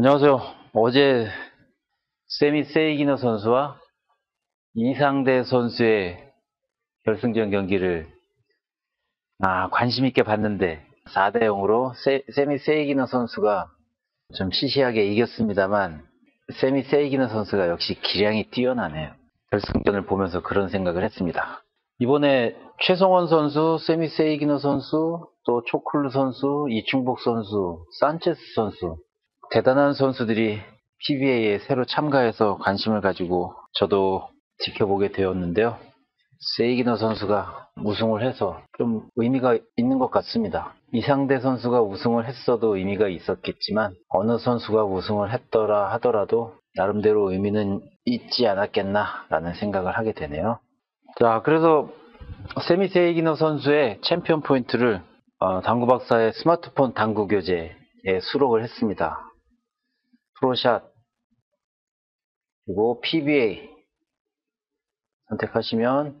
안녕하세요. 어제 세미 세이기너 선수와 이상대 선수의 결승전 경기를 아, 관심 있게 봤는데 4대 0으로 세, 세미 세이기너 선수가 좀 시시하게 이겼습니다만 세미 세이기너 선수가 역시 기량이 뛰어나네요. 결승전을 보면서 그런 생각을 했습니다. 이번에 최성원 선수, 세미 세이기너 선수, 또 초클루 선수, 이충복 선수, 산체스 선수 대단한 선수들이 PBA에 새로 참가해서 관심을 가지고 저도 지켜보게 되었는데요. 세이기너 선수가 우승을 해서 좀 의미가 있는 것 같습니다. 이상대 선수가 우승을 했어도 의미가 있었겠지만 어느 선수가 우승을 했더라 하더라도 나름대로 의미는 있지 않았겠나라는 생각을 하게 되네요. 자, 그래서 세미 세이기너 선수의 챔피언 포인트를 어, 당구 박사의 스마트폰 당구 교재에 수록을 했습니다. 프로샷 그리고 PBA 선택하시면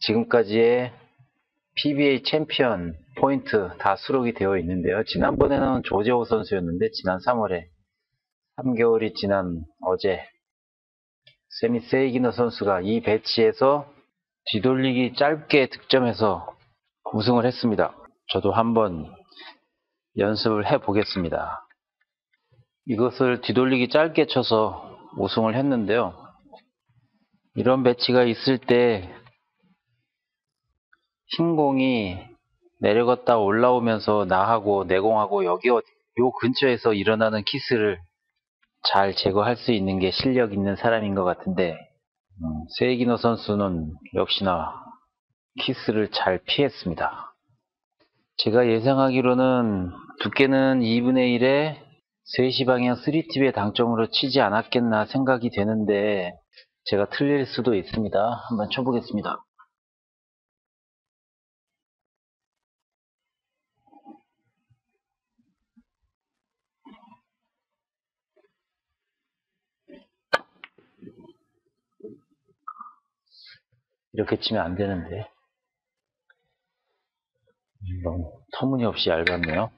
지금까지의 PBA 챔피언 포인트 다 수록이 되어 있는데요. 지난번에는 조재호 선수였는데 지난 3월에 3개월이 지난 어제 세미 세이기너 선수가 이 배치에서 뒤돌리기 짧게 득점해서 우승을 했습니다. 저도 한번 연습을 해 보겠습니다. 이것을 뒤돌리기 짧게 쳐서 우승을 했는데요. 이런 배치가 있을 때 흰공이 내려갔다 올라오면서 나하고 내공하고 여기 요 근처에서 일어나는 키스를 잘 제거할 수 있는 게 실력 있는 사람인 것 같은데 음, 세이기노 선수는 역시나 키스를 잘 피했습니다. 제가 예상하기로는 두께는 2분의 1에 3시 방향 3팁의 당점으로 치지 않았겠나 생각이 되는데 제가 틀릴 수도 있습니다. 한번 쳐보겠습니다. 이렇게 치면 안 되는데 너무 터무니없이 얇았네요.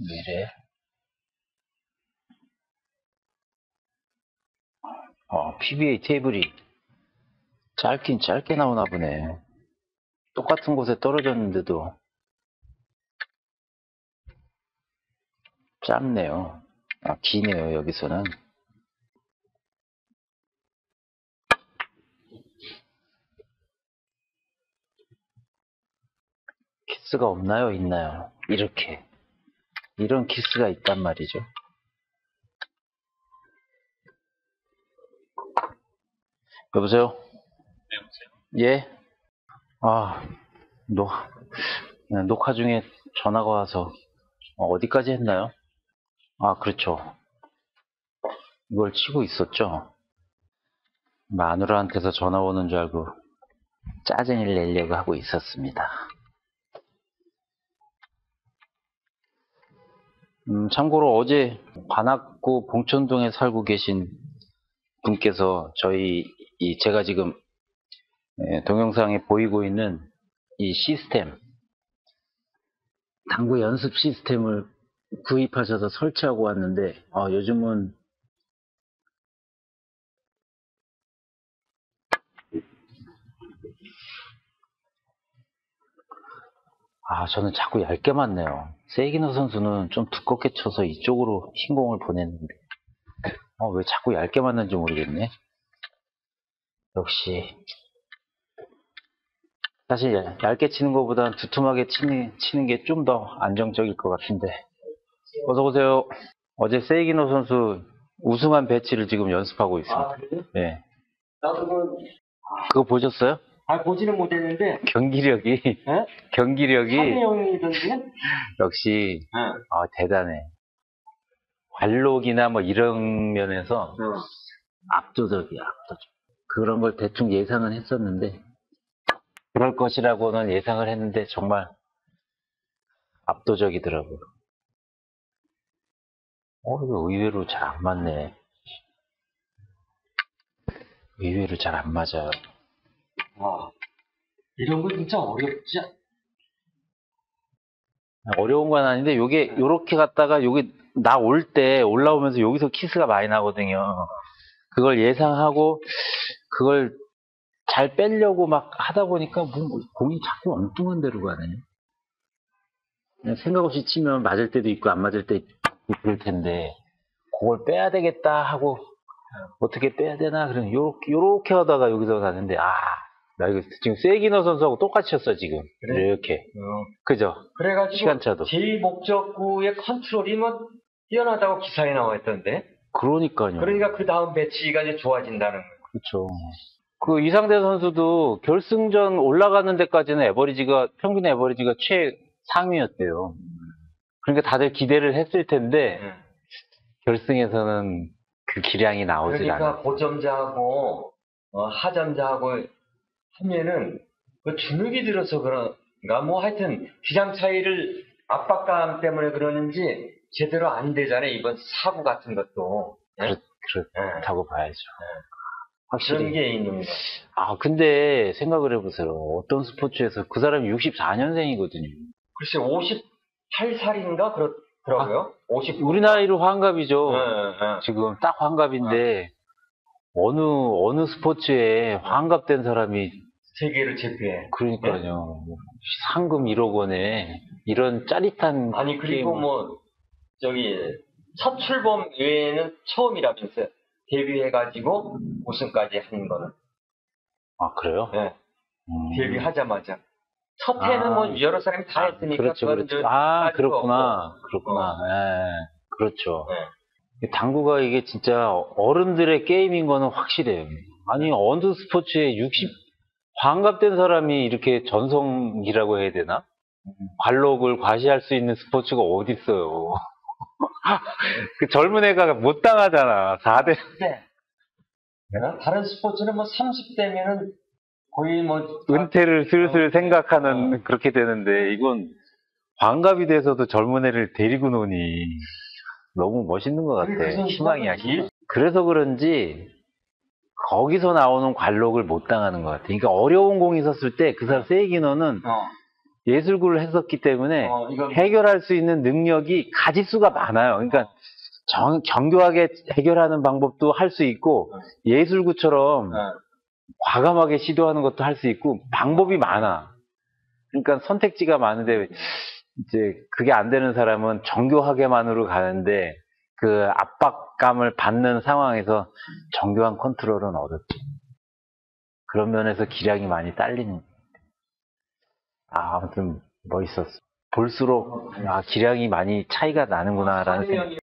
이래? 어, PBA 테이블이 짧긴 짧게 나오나 보네. 똑같은 곳에 떨어졌는데도 짧네요. 아, 기네요, 여기서는. 키스가 없나요? 있나요? 이렇게. 이런 키스가 있단 말이죠. 여보세요? 네, 여보세요? 예? 아, 녹, 네, 녹화 중에 전화가 와서 어, 어디까지 했나요? 아, 그렇죠. 이걸 치고 있었죠. 마누라한테서 전화 오는 줄 알고 짜증을 내려고 하고 있었습니다. 음, 참고로 어제 관악구 봉천동에 살고 계신 분께서 저희 이 제가 지금 예, 동영상에 보이고 있는 이 시스템 당구 연습 시스템을 구입하셔서 설치하고 왔는데 아, 요즘은 아 저는 자꾸 얇게 맞네요. 세이기노 선수는 좀 두껍게 쳐서 이쪽으로 흰 공을 보냈는데. 어, 왜 자꾸 얇게 맞는지 모르겠네. 역시. 사실 얇게 치는 것보다는 두툼하게 치는, 치는 게 좀 더 안정적일 것 같은데. 어서 오세요. 어제 세이기노 선수 우승한 배치를 지금 연습하고 있습니다. 아, 그래요? 예. 나도 그, 그거 보셨어요? 아, 보지는 못했는데, 경기력이 예? 경기력이 3대0이던데? 역시 응. 아, 대단해 관록이나 뭐 이런 면에서 압도적이야 압도적 그런 걸 대충 예상은 했었는데 그럴 것이라고는 예상을 했는데 정말 압도적이더라고요. 어, 이거 의외로 잘 안 맞네. 의외로 잘 안 맞아요. 와, 이런 거 진짜 어렵지. 않- 어려운 건 아닌데 요게 요렇게 갔다가 요게 나올 때 올라오면서 여기서 키스가 많이 나거든요. 그걸 예상하고 그걸 잘 빼려고 막 하다 보니까 뭐 공이 자꾸 엉뚱한 데로 가네. 그냥 생각 없이 치면 맞을 때도 있고 안 맞을 때 있고 그럴 텐데 그걸 빼야 되겠다 하고 어떻게 빼야 되나 그러면 요렇게 요렇게 하다가 여기서 가는데 아 나 이거 지금 세기너 선수하고 똑같이 쳤어 지금 그래? 이렇게 어, 그죠? 그래가지고 시간차도. 제 목적구의 컨트롤이 뭐 뛰어나다고 기사에 나와 있던데. 그러니까요. 그러니까 그 다음 배치가 이제 좋아진다는 거예요. 그렇죠. 그 이상대 선수도 결승전 올라가는 데까지는 에버리지가 평균 에버리지가 최상위였대요. 그러니까 다들 기대를 했을 텐데 응. 결승에서는 그 기량이 나오질 그러니까 않아. 고점자하고 어, 하점자하고 하면은 그 주눅이 들어서 그런가 뭐 하여튼 기량 차이를 압박감 때문에 그러는지 제대로 안 되잖아요 이번 사고 같은 것도 예? 그렇, 예. 그렇다고 봐야죠. 그런 확실히. 게 있는. 아 근데 생각을 해보세요. 어떤 스포츠에서 그 사람이 64년생이거든요. 글쎄 58살인가 그렇 더라고요. 50. 우리 나이로 환갑이죠. 예, 예. 지금 딱 환갑인데 어느 어느 스포츠에 환갑된 사람이 세계를 제패해. 그러니까요. 상금 1억 원에 이런 짜릿한 아니 그리고 게임을- 뭐 저기 첫 출범 외에는 처음이라면서요. 데뷔해가지고 우승까지 한 거는. 아 그래요? 예. 음. 데뷔하자마자. 첫 해는 아. 뭐 여러 사람이 다 했으니까. 그렇죠, 그렇죠. 아 그렇구나, 없고. 그렇구나. 예, 그렇죠. 예. 당구가 이게 진짜 어른들의 게임인 거는 확실해요. 아니 어느 스포츠에 60 환갑된 사람이 이렇게 전성이라고 해야 되나? 관록을 과시할 수 있는 스포츠가 어디 있어요? 그 젊은 애가 못 당하잖아. 4대 네. 다른 스포츠는 뭐 30대면은 거의 뭐 은퇴를 슬슬 어. 생각하는 그렇게 되는데 이건 환갑이 돼서도 젊은 애를 데리고 노니 너무 멋있는 것그 같아. 희망이야. 그래서 그런지 거기서 나오는 관록을 못 당하는 것 같아. 그러니까 어려운 공이 있었을 때 그 사람 세이기너는 어, 예술구를 했었기 때문에 어, 이건 해결할 수 있는 능력이 가지수가 많아요. 그러니까 정, 정교하게 해결하는 방법도 할 수 있고 어. 예술구처럼 어, 과감하게 시도하는 것도 할 수 있고 방법이 많아. 그러니까 선택지가 많은데 이제 그게 안 되는 사람은 정교하게만으로 가는데 그 압박감을 받는 상황에서 정교한 컨트롤은 어렵지. 그런 면에서 기량이 많이 딸리는. 아, 아무튼 멋있었어. 볼수록 아 기량이 많이 차이가 나는구나라는 생각.